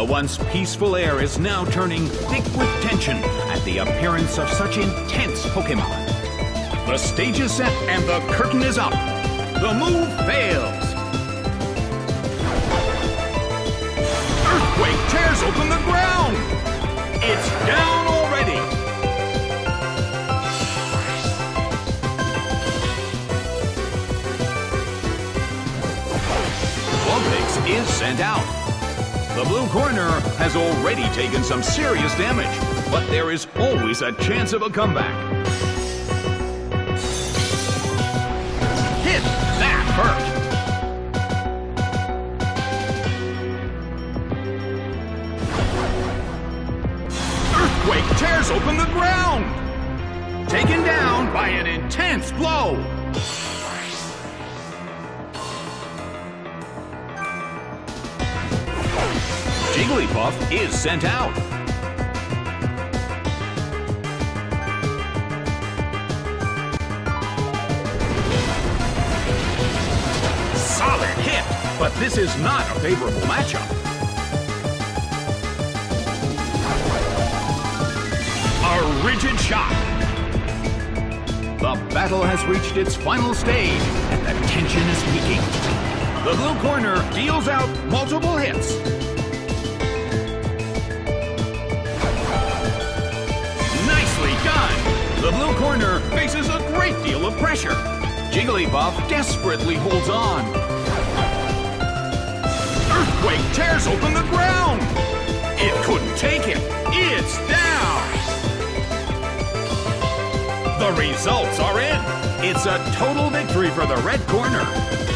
The once peaceful air is now turning thick with tension at the appearance of such intense Pokemon. The stage is set and the curtain is up. The move fails. Earthquake tears open the ground. It's down already. Vulpix is sent out. The blue corner has already taken some serious damage, but there is always a chance of a comeback. Hit! That hurt! Earthquake tears open the ground! Taken down by an Jigglypuff is sent out. Solid hit, but this is not a favorable matchup. A rigid shot. The battle has reached its final stage, and the tension is peaking. The blue corner deals out multiple hits. Great deal of pressure. Jigglypuff desperately holds on. Earthquake tears open the ground! It couldn't take it! It's down! The results are in! It's a total victory for the red corner.